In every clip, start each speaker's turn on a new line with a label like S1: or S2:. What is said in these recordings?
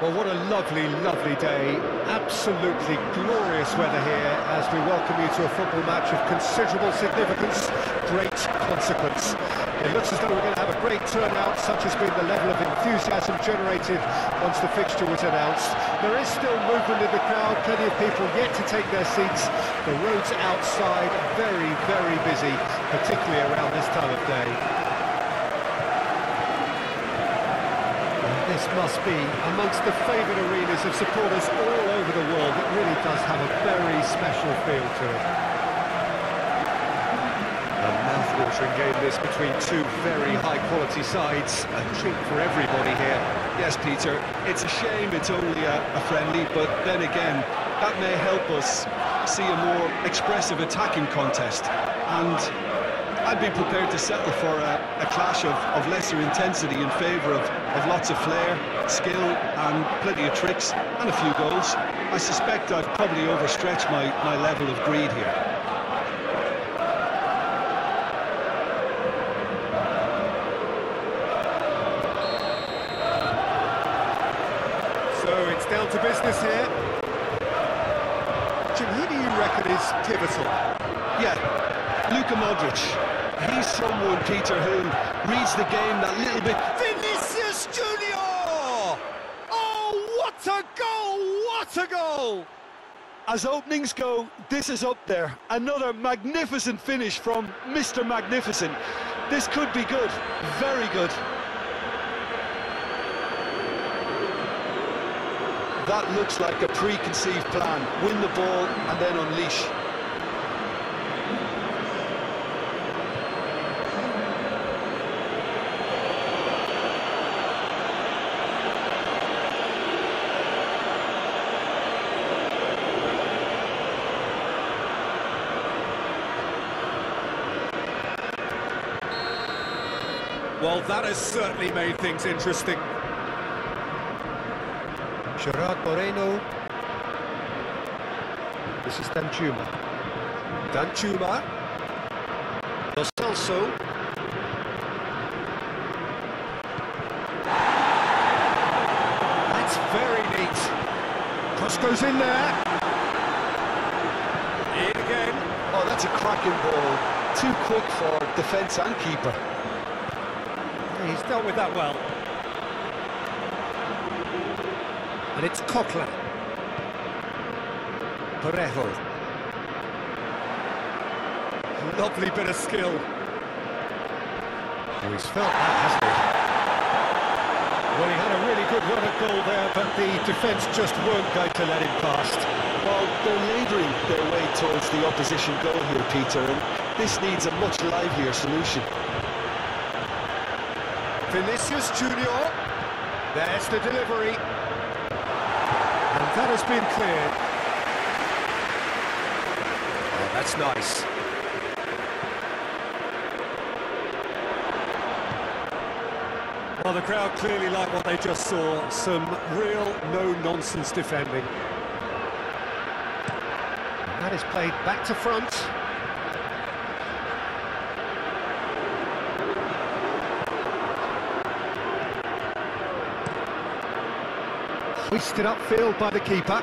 S1: Well, what a lovely, lovely day. Absolutely glorious weather here as we welcome you to a football match of considerable significance, great consequence. It looks as though we're going to have a great turnout, such has been the level of enthusiasm generated once the fixture was announced. There is still movement in the crowd, plenty of people yet to take their seats. The roads outside very, very busy, particularly around this time of day. This must be amongst the favoured arenas of supporters all over the world. It really does have a very special feel to it. A mouth-watering game this between two very high-quality sides. A treat for everybody here.
S2: Yes, Peter, it's a shame it's only a, a friendly, but then again, that may help us see a more expressive attacking contest. And I'd be prepared to settle for a, a clash of, of, lesser intensity in favour of, of lots of flair, skill and plenty of tricks and a few goals. I suspect I've probably overstretched my, my level of greed here.
S1: So it's down to business here. Jim, who do you reckon is pivotal?
S2: Yeah, Luka Modric he's someone, Peter, who reads the game that little bit.
S1: Vinicius Junior! Oh, what a goal! What a goal!
S2: As openings go, this is up there. Another magnificent finish from Mr. Magnificent. This could be good, very good. That looks like a preconceived plan. Win the ball and then unleash.
S1: Well, that has certainly made things interesting. Gerard Moreno. This is Danjuma. Danjuma. Lo Celso. That's very neat. Cross goes in there. In again.
S2: Oh, that's a cracking ball. Too quick for defence and keeper.
S1: He's dealt with that well. And it's Coquelin. Parejo. Lovely bit of skill. Oh, he's felt that, hasn't he? Well, he had a really good run at goal there, but the defence just weren't going to let him past.
S2: Well, they're labouring their way towards the opposition goal here, Peter, and this needs a much livelier solution.
S1: Vinicius Junior. There's the delivery. And that has been cleared. Oh, that's nice. Well, the crowd clearly like what they just saw. Some real no-nonsense defending. And that is played back to front. Upfield by the keeper.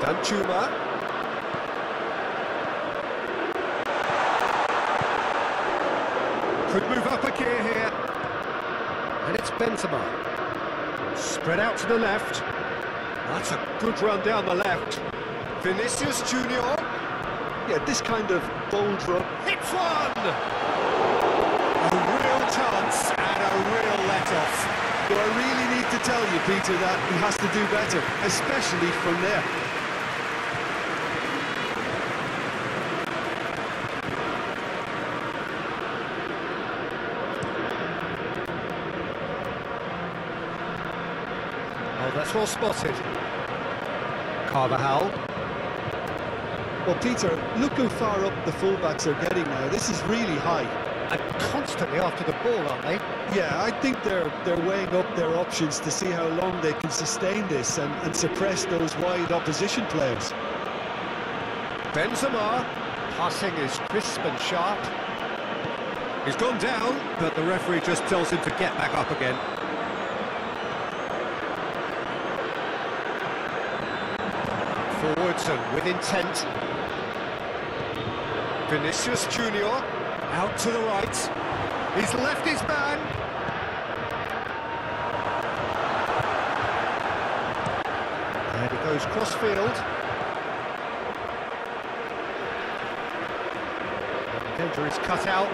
S1: Danjuma. Could move up a gear here. And it's Benzema. Spread out to the left. That's a good run down the left. Vinicius Junior.
S2: Yeah, this kind of bold run.
S1: Hits one!
S2: I really need to tell you, Peter, that he has to do better, especially from there?
S1: Oh, that's well spotted. Carvajal.
S2: Well, Peter, look how far up the fullbacks are getting now. This is really high
S1: and constantly after the ball, aren't they?
S2: Yeah, I think they're they're weighing up their options to see how long they can sustain this and, and suppress those wide opposition players.
S1: Benzema, passing is crisp and sharp. He's gone down, but the referee just tells him to get back up again. Forwards and with intent. Vinicius Junior out to the right. He's left his man. And he goes cross-field. Danger is cut out.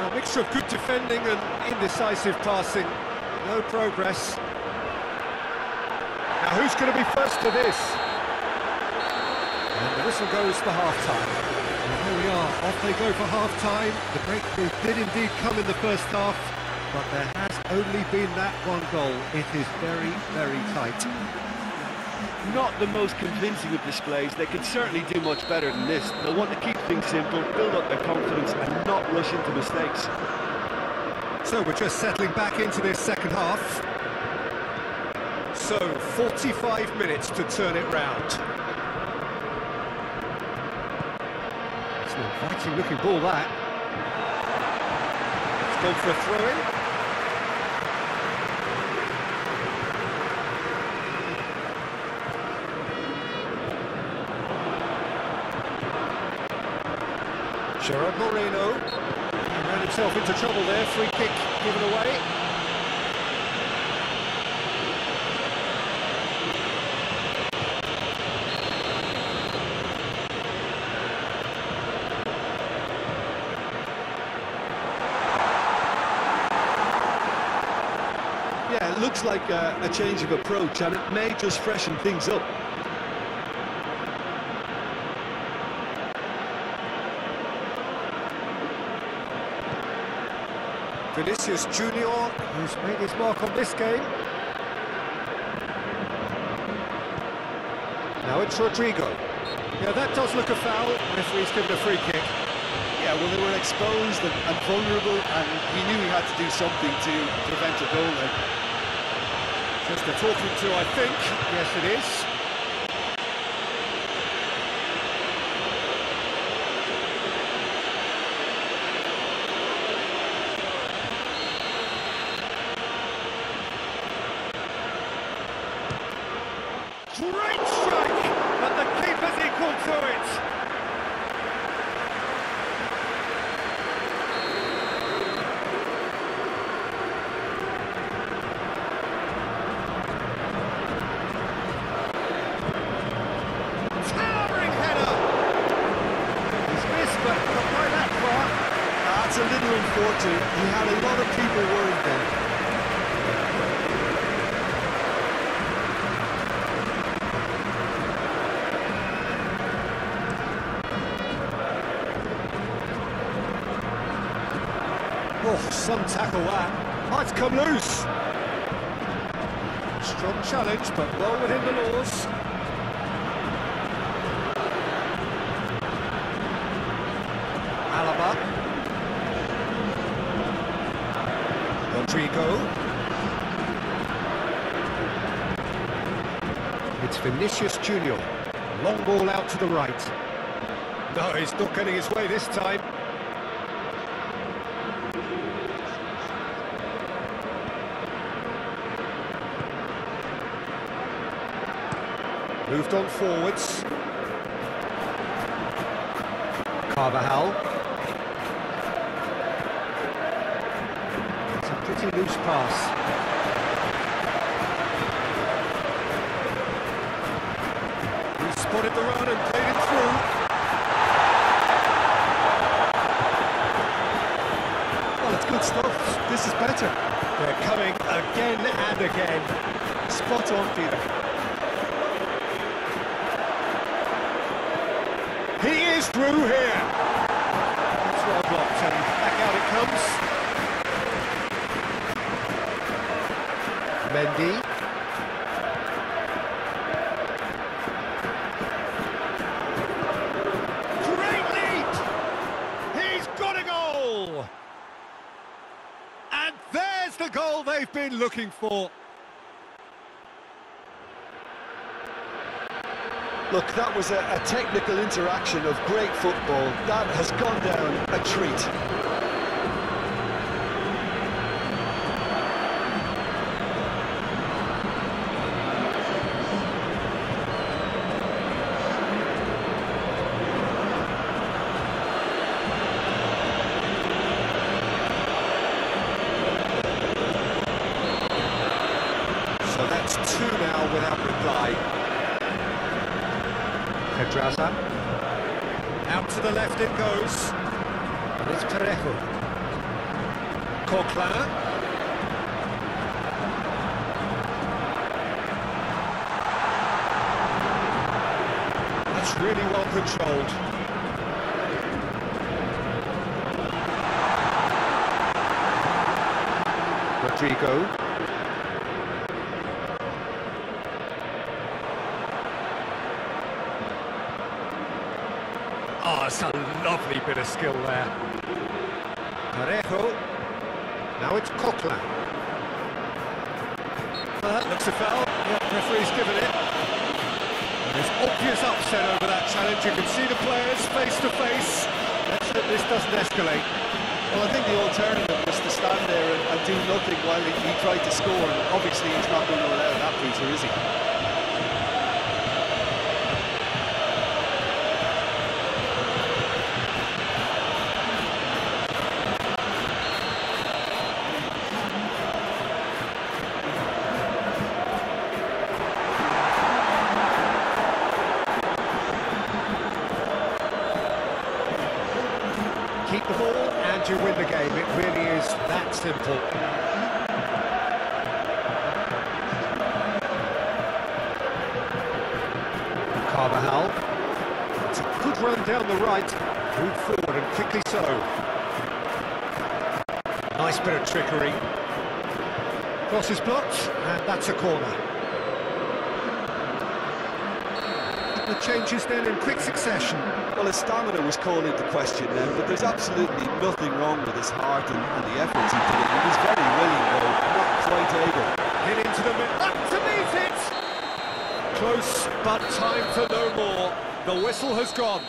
S1: A mixture of good defending and indecisive passing. No progress. Who's going to be first to this? And the whistle goes for half-time. And here we are, off they go for half-time. The breakthrough did indeed come in the first half, but there has only been that one goal. It is very, very tight.
S2: Not the most convincing of displays. They could certainly do much better than this. They'll want to keep things simple, build up their confidence and not rush into mistakes.
S1: So we're just settling back into this second half. So, 45 minutes to turn it round. It's an inviting looking ball, that. It's gone for a throw-in. Gerard Moreno ran himself into trouble there, free kick given away.
S2: Yeah, it looks like a, a change of approach and it may just freshen things up.
S1: Vinicius Junior, who's made his mark on this game. Now it's Rodrigo. Yeah, that does look a foul. Referee's given a free kick.
S2: Yeah, well, they were exposed and, and vulnerable, and he knew he had to do something to prevent a goal then.
S1: Just a talking to, I think. Yes, it is. Great strike! And the keeper's equal to it! Towering header! He's missed, but not by that far.
S2: That's a little. He had a lot of people worried then.
S1: Oh, some tackle that. Might come loose. Strong challenge, but well within the laws. Alaba. Rodrigo. It's Vinicius Junior. Long ball out to the right. No, he's not getting his way this time. Moved on forwards. Carvajal. It's a pretty loose pass. Spotted the run and played it through.
S2: Well, it's good stuff. This is better.
S1: They're coming again and again.
S2: Spot on, Peter.
S1: He is through here. It's well blocked and back out it comes. Mendy. Been looking for.
S2: Look, that was a, a technical interaction of great football. That has gone down a treat.
S1: That's two now without reply. Pedraza. Out to the left it goes. And it's Parejo. Coquelin. That's really well controlled. Rodrigo. Oh, it's a lovely bit of skill there. Parejo. Now it's Coquelin. Uh, looks a foul. Yeah, referee's given it. There's obvious upset over that challenge. You can see the players face to face. Let's hope this doesn't escalate.
S2: Well, I think the alternative was to stand there and, and do nothing while he, he tried to score. And obviously, he's not going to allow that, Peter, is he?
S1: Carvajal. It's a good run down the right. Move forward and quickly so. Nice bit of trickery. Crosses blocked, and that's a corner. the changes then in quick succession.
S2: Stamina was called into question then, but there's absolutely nothing wrong with his heart and, and the efforts he put in. He was very willing, though, not quite able.
S1: Hit into the middle, up to meet it! Close, but time for no more. The whistle has gone.